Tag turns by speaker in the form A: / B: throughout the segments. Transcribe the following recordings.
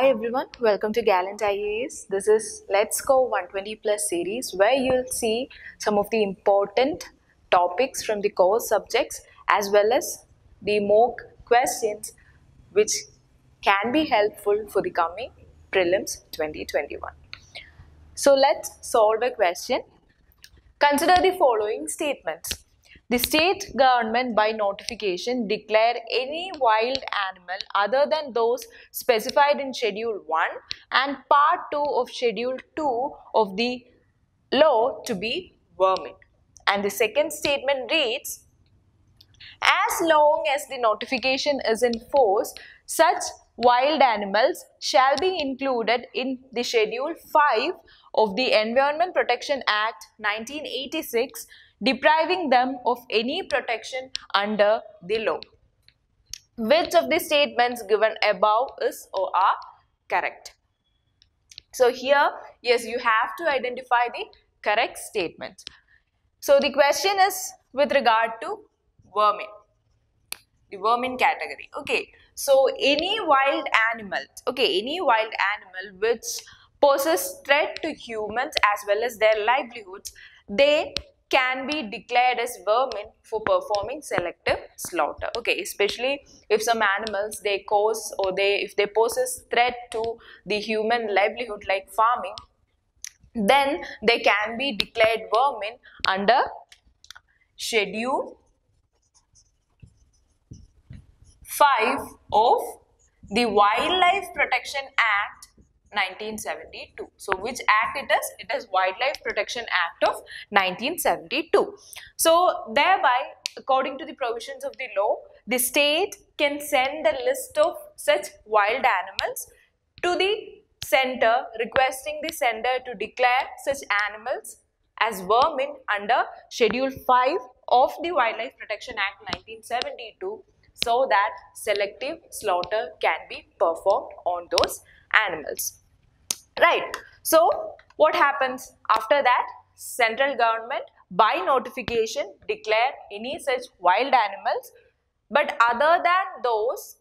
A: Hi everyone, welcome to Gallant IAS. This is Let's Score 120 Plus series where you'll see some of the important topics from the core subjects as well as the mock questions which can be helpful for the coming prelims 2021. So let's solve a question. Consider the following statements. The state government by notification declare any wild animal other than those specified in Schedule 1 and Part 2 of Schedule 2 of the law to be vermin. And the second statement reads, as long as the notification is in force, such wild animals shall be included in the Schedule 5 of the Environment Protection Act 1986 depriving them of any protection under the law. Which of the statements given above is or are correct? So here, yes, you have to identify the correct statements. So the question is with regard to vermin, the vermin category. Okay, so any wild animal, okay, any wild animal which poses threat to humans as well as their livelihoods, they can be declared as vermin for performing selective slaughter. Okay especially if some animals they cause or they if they poses threat to the human livelihood like farming then they can be declared vermin under schedule 5 of the wildlife protection act 1972. So which act it is? It is Wildlife Protection Act of 1972. So thereby according to the provisions of the law, the state can send a list of such wild animals to the center requesting the sender to declare such animals as vermin under Schedule 5 of the Wildlife Protection Act 1972 so that selective slaughter can be performed on those animals. Right. So, what happens after that? Central government by notification declare any such wild animals but other than those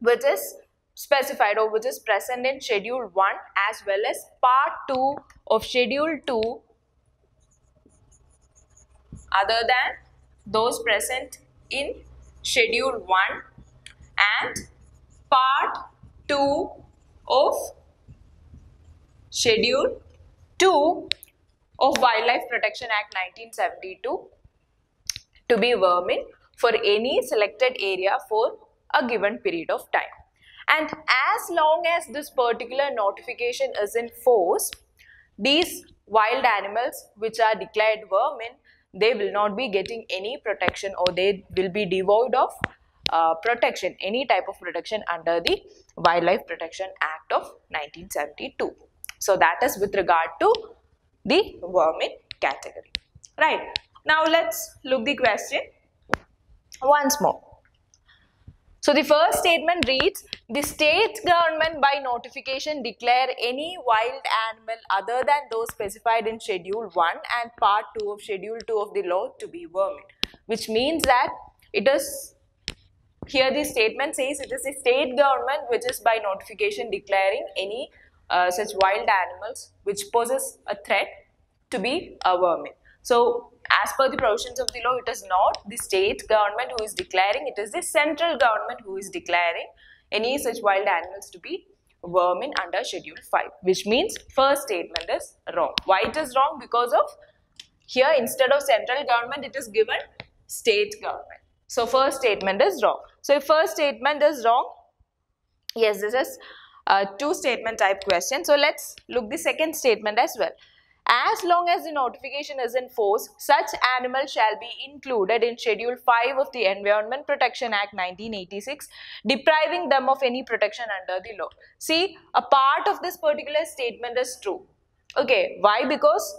A: which is specified or which is present in schedule 1 as well as part 2 of schedule 2 other than those present in schedule 1 and part 2 of Schedule 2 of Wildlife Protection Act 1972 to be vermin for any selected area for a given period of time. And as long as this particular notification is in force, these wild animals which are declared vermin, they will not be getting any protection or they will be devoid of uh, protection, any type of protection under the Wildlife Protection Act of 1972. So that is with regard to the vermin category. Right. Now let's look the question once more. So the first statement reads, the state government by notification declare any wild animal other than those specified in schedule 1 and part 2 of schedule 2 of the law to be vermin. Which means that it is, here the statement says it is the state government which is by notification declaring any uh, such wild animals which poses a threat to be a vermin. So as per the provisions of the law, it is not the state government who is declaring, it is the central government who is declaring any such wild animals to be vermin under schedule 5 which means first statement is wrong. Why it is wrong? Because of here instead of central government it is given state government. So first statement is wrong. So if first statement is wrong, yes this is uh, two statement type question. So let's look the second statement as well. As long as the notification is in force, such animal shall be included in Schedule 5 of the Environment Protection Act 1986, depriving them of any protection under the law. See, a part of this particular statement is true. Okay, why? Because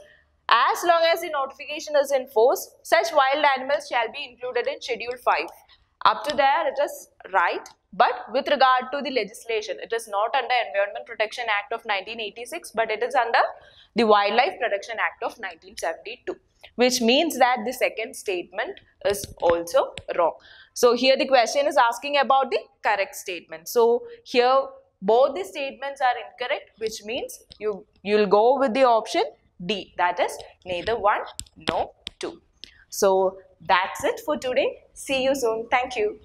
A: as long as the notification is in force, such wild animals shall be included in Schedule 5. Up to there, it is right. But with regard to the legislation, it is not under Environment Protection Act of 1986, but it is under the Wildlife Protection Act of 1972, which means that the second statement is also wrong. So here the question is asking about the correct statement. So here both the statements are incorrect which means you you'll go with the option D that is neither one nor two. So that's it for today. See you soon. Thank you.